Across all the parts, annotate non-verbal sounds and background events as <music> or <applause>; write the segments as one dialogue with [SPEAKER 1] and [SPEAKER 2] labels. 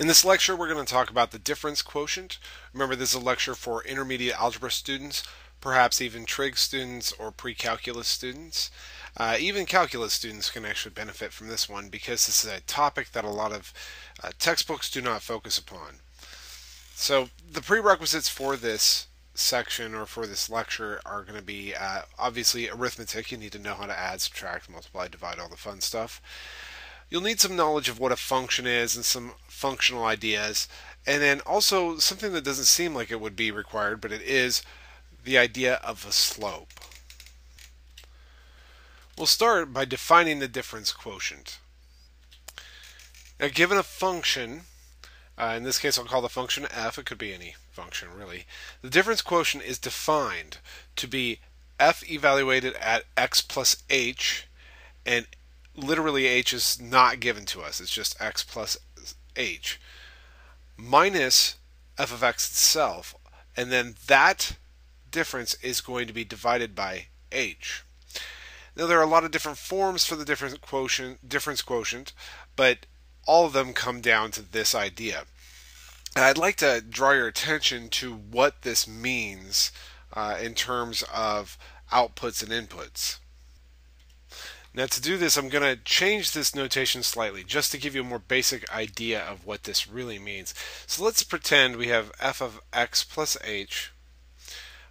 [SPEAKER 1] In this lecture, we're going to talk about the difference quotient. Remember, this is a lecture for intermediate algebra students, perhaps even trig students or pre-calculus students. Uh, even calculus students can actually benefit from this one because this is a topic that a lot of uh, textbooks do not focus upon. So the prerequisites for this section or for this lecture are going to be uh, obviously arithmetic. You need to know how to add, subtract, multiply, divide, all the fun stuff. You'll need some knowledge of what a function is and some functional ideas. And then also something that doesn't seem like it would be required, but it is the idea of a slope. We'll start by defining the difference quotient. Now given a function, uh, in this case I'll call the function f, it could be any function really, the difference quotient is defined to be f evaluated at x plus h and literally h is not given to us. It's just x plus h minus f of x itself. And then that difference is going to be divided by h. Now there are a lot of different forms for the difference quotient, difference quotient, but all of them come down to this idea. And I'd like to draw your attention to what this means uh, in terms of outputs and inputs. Now to do this, I'm going to change this notation slightly just to give you a more basic idea of what this really means. So let's pretend we have f of x plus h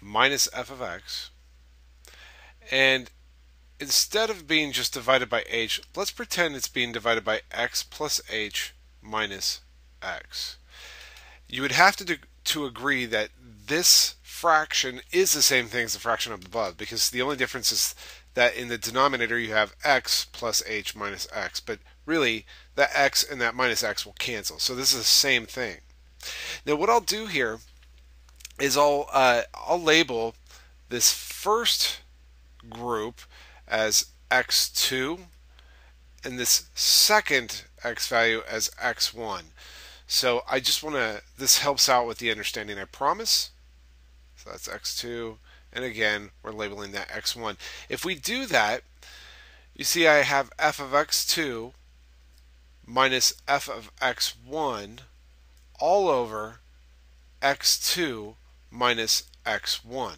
[SPEAKER 1] minus f of x. And instead of being just divided by h, let's pretend it's being divided by x plus h minus x. You would have to, do, to agree that this fraction is the same thing as the fraction up above because the only difference is that in the denominator you have x plus h minus x, but really that x and that minus x will cancel. So this is the same thing. Now what I'll do here is I'll uh, I'll label this first group as x2 and this second x value as x1. So I just want to, this helps out with the understanding I promise. So that's x2 and again, we're labeling that x1. If we do that, you see I have f of x2 minus f of x1 all over x2 minus x1.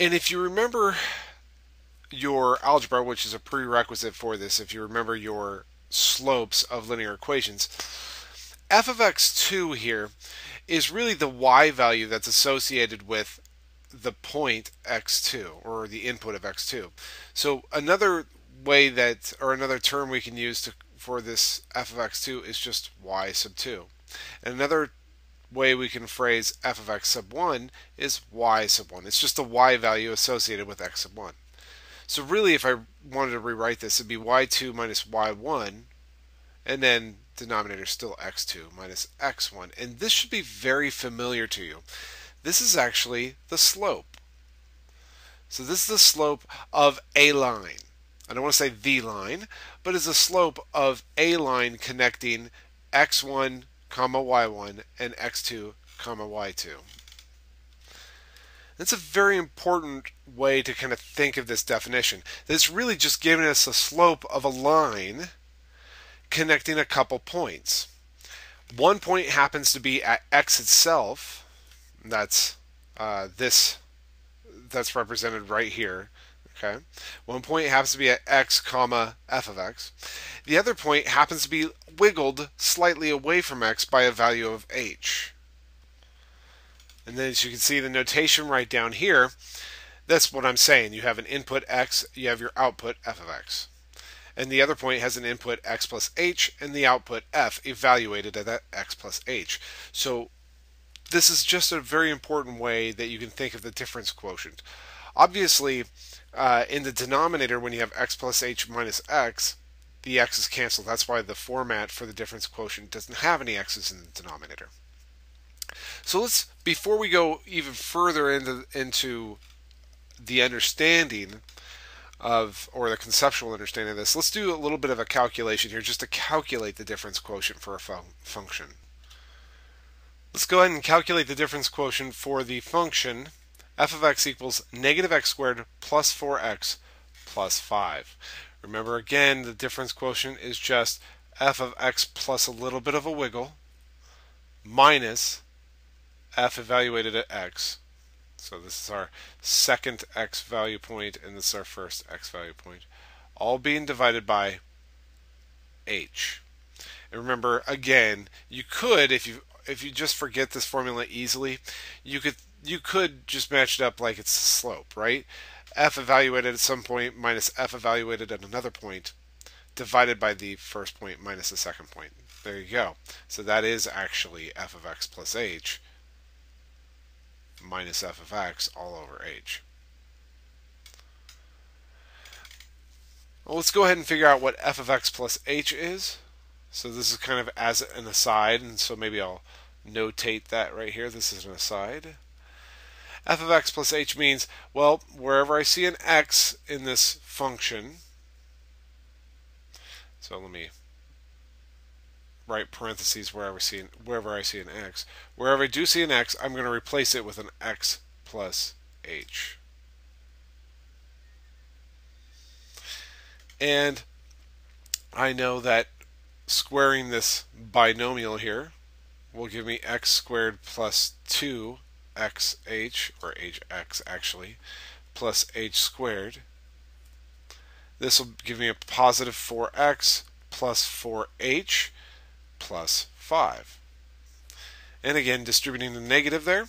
[SPEAKER 1] And if you remember your algebra, which is a prerequisite for this, if you remember your slopes of linear equations, f of x2 here is really the y value that's associated with the point x2 or the input of x2. So another way that or another term we can use to, for this f of x2 is just y sub 2. And another way we can phrase f of x sub 1 is y sub 1. It's just the y value associated with x sub 1. So really if I wanted to rewrite this it'd be y2 minus y1 and then denominator is still x2 minus x1. And this should be very familiar to you. This is actually the slope. So this is the slope of a line. I don't want to say the line, but it's the slope of a line connecting x1 comma y1 and x2 comma y2. That's a very important way to kind of think of this definition. It's really just giving us the slope of a line connecting a couple points. One point happens to be at x itself. That's uh, this. That's represented right here. Okay. One point happens to be at x comma f of x. The other point happens to be wiggled slightly away from x by a value of h. And then as you can see the notation right down here, that's what I'm saying. You have an input x, you have your output f of x and the other point has an input x plus h and the output f evaluated at that x plus h. So this is just a very important way that you can think of the difference quotient. Obviously, uh, in the denominator, when you have x plus h minus x, the x is canceled. That's why the format for the difference quotient doesn't have any x's in the denominator. So let's, before we go even further into, into the understanding of or the conceptual understanding of this, let's do a little bit of a calculation here just to calculate the difference quotient for a fun function. Let's go ahead and calculate the difference quotient for the function f of x equals negative x squared plus 4x plus 5. Remember again, the difference quotient is just f of x plus a little bit of a wiggle minus f evaluated at x. So this is our second x value point and this is our first x value point. All being divided by h. And remember, again, you could, if you if you just forget this formula easily, you could you could just match it up like it's a slope, right? f evaluated at some point minus f evaluated at another point divided by the first point minus the second point. There you go. So that is actually f of x plus h minus f of x all over h. Well, let's go ahead and figure out what f of x plus h is. So this is kind of as an aside, and so maybe I'll notate that right here. This is an aside. f of x plus h means, well, wherever I see an x in this function, so let me write parentheses wherever I see an, wherever I see an x. Wherever I do see an x, I'm going to replace it with an x plus h. And I know that squaring this binomial here will give me x squared plus 2xh, or hx actually, plus h squared. This will give me a positive 4x plus 4h plus 5. And again, distributing the negative there,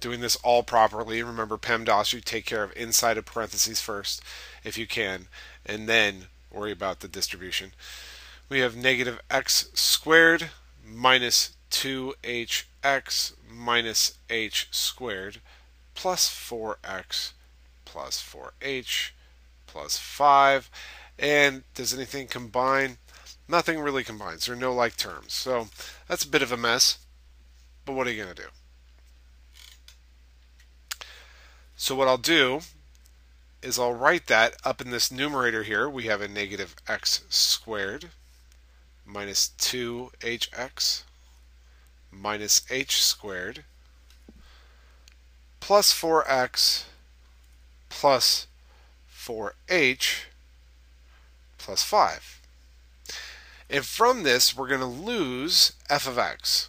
[SPEAKER 1] doing this all properly. Remember PEMDAS, you take care of inside of parentheses first, if you can, and then worry about the distribution we have negative x squared minus 2hx minus h squared plus 4x plus 4h plus 5. And does anything combine? Nothing really combines. There are no like terms. So that's a bit of a mess. But what are you going to do? So what I'll do is I'll write that up in this numerator here. We have a negative x squared minus 2hx minus h squared plus 4x plus 4h plus 5. And from this, we're going to lose f of x.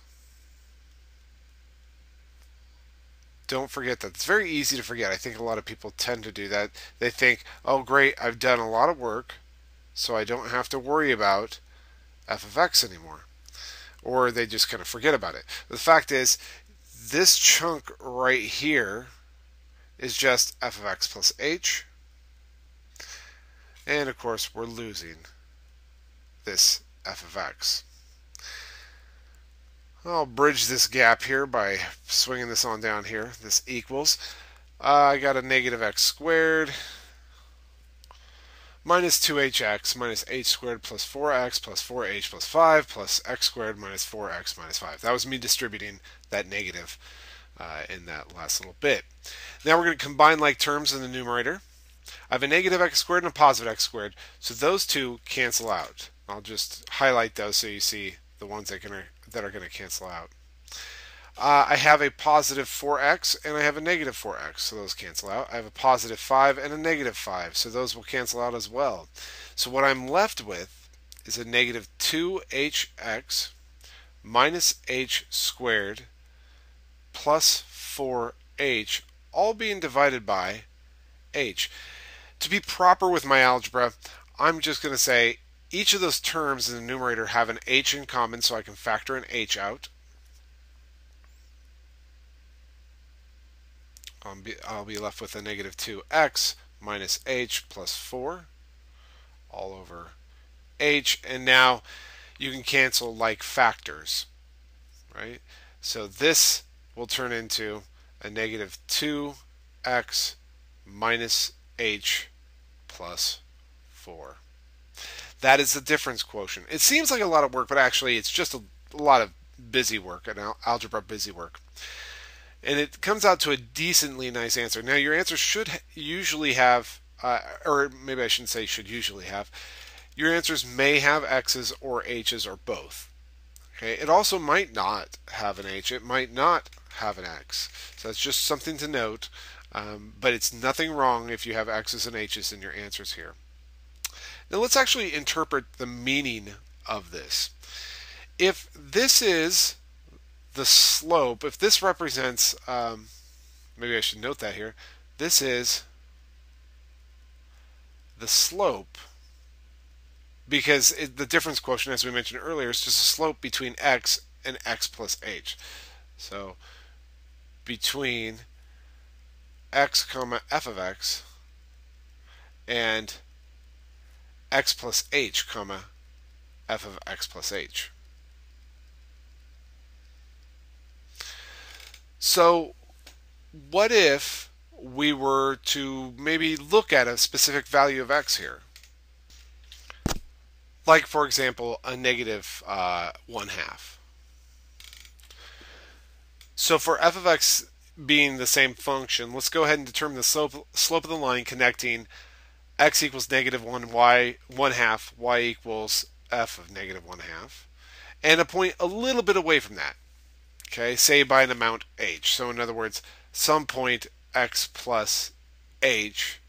[SPEAKER 1] Don't forget that. It's very easy to forget. I think a lot of people tend to do that. They think, oh, great, I've done a lot of work, so I don't have to worry about f of x anymore. Or they just kind of forget about it. The fact is, this chunk right here is just f of x plus h. And of course, we're losing this f of x. I'll bridge this gap here by swinging this on down here. This equals. Uh, I got a negative x squared minus 2hx minus h squared plus 4x plus 4h plus 5 plus x squared minus 4x minus 5. That was me distributing that negative uh, in that last little bit. Now we're going to combine like terms in the numerator. I have a negative x squared and a positive x squared, so those two cancel out. I'll just highlight those so you see the ones that, that are going to cancel out. Uh, I have a positive 4x and I have a negative 4x, so those cancel out. I have a positive 5 and a negative 5, so those will cancel out as well. So what I'm left with is a negative 2hx minus h squared plus 4h, all being divided by h. To be proper with my algebra, I'm just going to say each of those terms in the numerator have an h in common, so I can factor an h out. I'll be, left with a negative 2x minus h plus 4 all over h. And now you can cancel like factors, right? So this will turn into a negative 2x minus h plus 4. That is the difference quotient. It seems like a lot of work, but actually it's just a, a lot of busy work, an algebra busy work and it comes out to a decently nice answer. Now, your answer should usually have, uh, or maybe I shouldn't say should usually have, your answers may have X's or H's or both. Okay, it also might not have an H, it might not have an X. So that's just something to note, um, but it's nothing wrong if you have X's and H's in your answers here. Now let's actually interpret the meaning of this. If this is the slope, if this represents, um, maybe I should note that here, this is the slope because it, the difference quotient, as we mentioned earlier, is just a slope between x and x plus h. So between x comma f of x and x plus h comma f of x plus h. So what if we were to maybe look at a specific value of x here? Like, for example, a negative uh, 1 half. So for f of x being the same function, let's go ahead and determine the slope, slope of the line connecting x equals negative 1, y 1 half, y equals f of negative 1 half, and a point a little bit away from that. Okay, say by an amount h. So in other words, some point x plus h,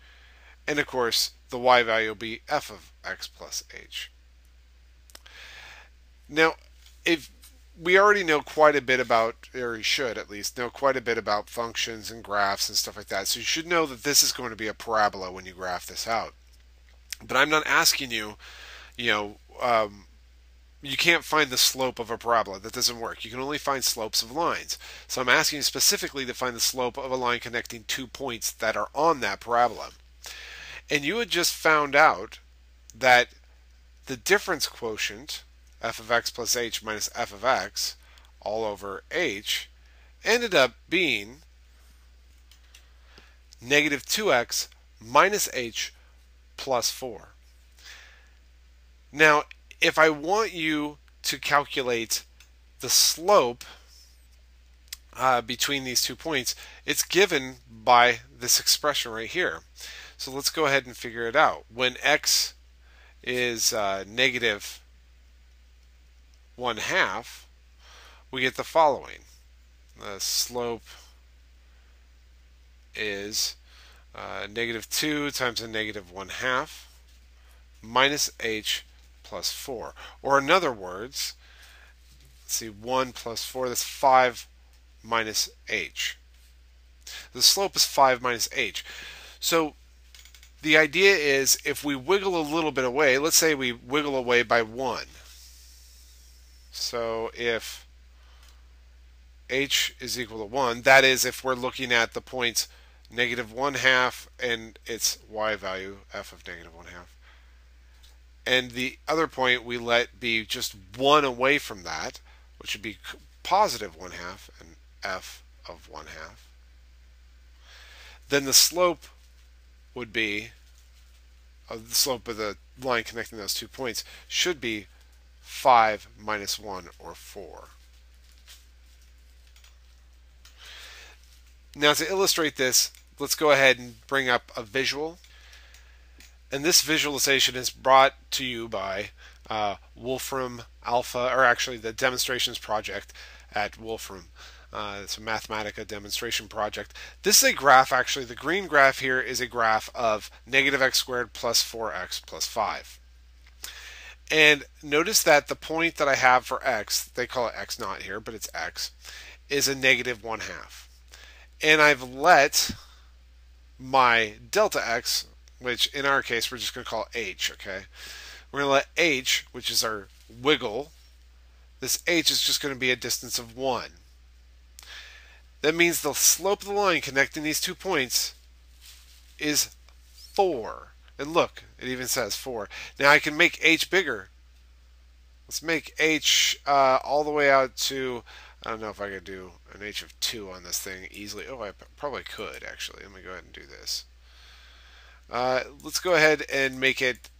[SPEAKER 1] and of course the y value will be f of x plus h. Now, if we already know quite a bit about, or you should at least know quite a bit about functions and graphs and stuff like that. So you should know that this is going to be a parabola when you graph this out. But I'm not asking you, you know, um, you can't find the slope of a parabola. That doesn't work. You can only find slopes of lines. So I'm asking you specifically to find the slope of a line connecting two points that are on that parabola. And you had just found out that the difference quotient f of x plus h minus f of x all over h ended up being negative 2x minus h plus 4. Now, if I want you to calculate the slope uh, between these two points, it's given by this expression right here. So let's go ahead and figure it out. When x is uh, negative 1 half, we get the following. The slope is uh, negative 2 times a negative 1 half minus h plus 4. Or in other words, let's see, 1 plus 4, that's 5 minus h. The slope is 5 minus h. So the idea is if we wiggle a little bit away, let's say we wiggle away by 1. So if h is equal to 1, that is if we're looking at the points negative 1 half and its y value, f of negative 1 half. And the other point we let be just 1 away from that, which would be positive 1 half and f of 1 half. Then the slope would be, uh, the slope of the line connecting those two points should be 5 minus 1, or 4. Now to illustrate this, let's go ahead and bring up a visual. And this visualization is brought to you by uh, Wolfram Alpha, or actually the demonstrations project at Wolfram. Uh, it's a Mathematica demonstration project. This is a graph, actually. The green graph here is a graph of negative x squared plus 4x plus 5. And notice that the point that I have for x, they call it x naught here, but it's x, is a negative 1 half. And I've let my delta x, which in our case we're just going to call h, okay? We're going to let h, which is our wiggle, this h is just going to be a distance of 1. That means the slope of the line connecting these two points is 4. And look, it even says 4. Now I can make h bigger. Let's make h uh, all the way out to, I don't know if I could do an h of 2 on this thing easily. Oh, I probably could, actually. Let me go ahead and do this. Uh, let's go ahead and make it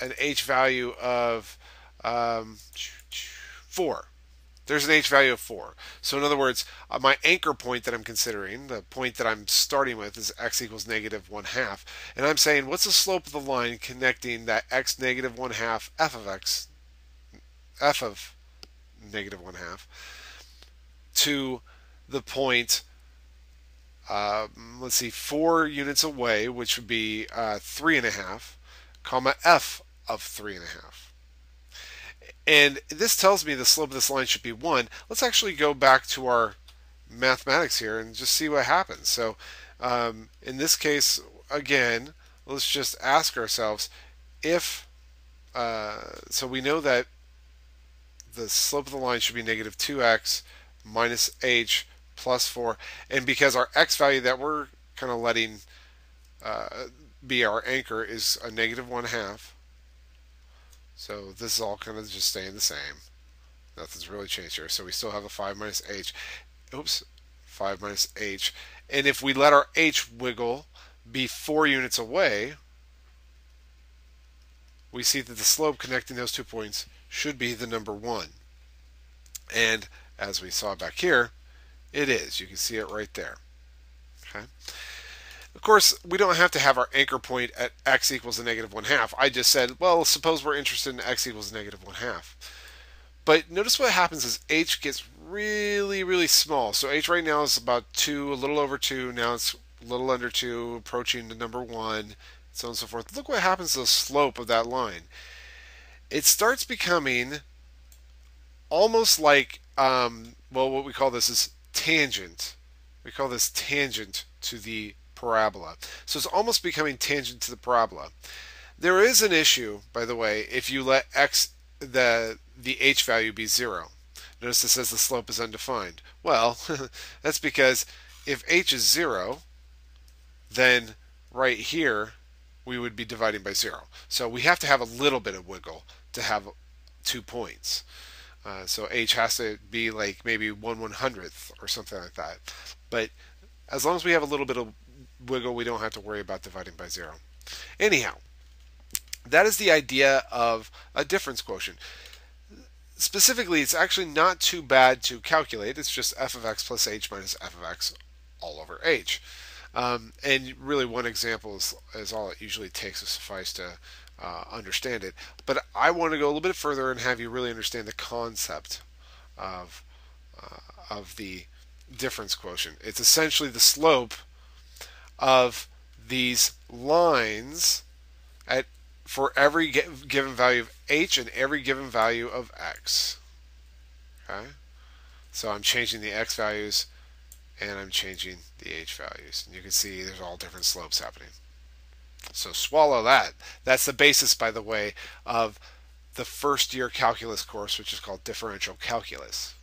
[SPEAKER 1] an h value of um, 4 there's an h value of 4. So in other words, uh, my anchor point that I'm considering, the point that I'm starting with is x equals negative 1 half. And I'm saying, what's the slope of the line connecting that x negative 1 half f of x, f of negative 1 half, to the point, uh, let's see, 4 units away, which would be uh, 3 and a half, comma f of 3 and a half. And this tells me the slope of this line should be 1. Let's actually go back to our mathematics here and just see what happens. So um, in this case, again, let's just ask ourselves if, uh, so we know that the slope of the line should be negative 2x minus h plus 4. And because our x value that we're kind of letting uh, be our anchor is a negative 1 half. So this is all kind of just staying the same. Nothing's really changed here. So we still have a 5 minus h. Oops, 5 minus h. And if we let our h wiggle be 4 units away, we see that the slope connecting those two points should be the number 1. And as we saw back here, it is. You can see it right there. Okay. Of course, we don't have to have our anchor point at x equals a negative 1 half. I just said, well, suppose we're interested in x equals negative 1 half. But notice what happens is h gets really, really small. So h right now is about 2, a little over 2. Now it's a little under 2, approaching the number 1, so on and so forth. Look what happens to the slope of that line. It starts becoming almost like, um, well, what we call this is tangent. We call this tangent to the parabola. So it's almost becoming tangent to the parabola. There is an issue, by the way, if you let x the the h value be zero. Notice it says the slope is undefined. Well, <laughs> that's because if h is zero, then right here we would be dividing by zero. So we have to have a little bit of wiggle to have two points. Uh, so h has to be like maybe one one hundredth or something like that. But as long as we have a little bit of wiggle, we don't have to worry about dividing by zero. Anyhow, that is the idea of a difference quotient. Specifically, it's actually not too bad to calculate. It's just f of x plus h minus f of x all over h. Um, and really, one example is, is, all it usually takes to suffice to uh, understand it. But I want to go a little bit further and have you really understand the concept of uh, of the difference quotient. It's essentially the slope of these lines at for every given value of h and every given value of x. Okay? So I'm changing the x values and I'm changing the h values. And you can see there's all different slopes happening. So swallow that. That's the basis, by the way, of the first year calculus course, which is called differential calculus.